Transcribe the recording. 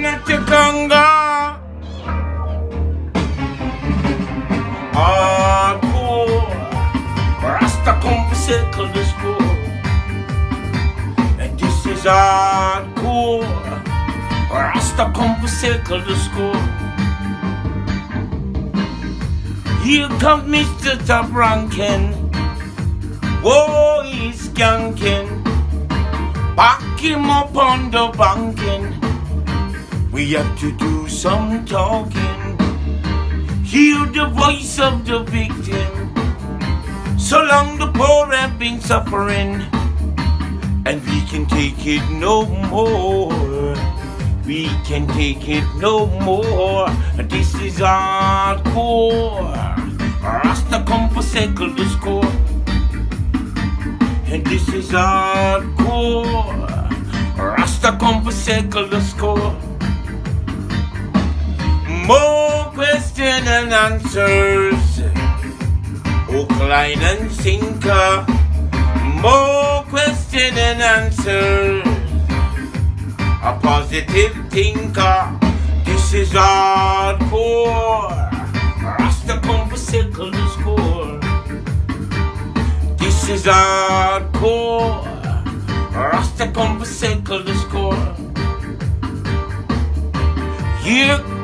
not your conga. Hardcore, Rasta circle the score. And this is hardcore, Rasta circle the score. Here comes Mr. Top Rankin. Whoa, he's skanking. Back him up on the banking. We have to do some talking. Hear the voice of the victim. So long the poor have been suffering, and we can take it no more. We can take it no more. This is hardcore. Rasta come for circle the score. And this is hardcore. Rasta come for circle the score. And answers. Line and sinker. More question and answers. A positive thinker. This is hardcore. Rasta circle the score. This is hardcore. Rasta circle the score. Here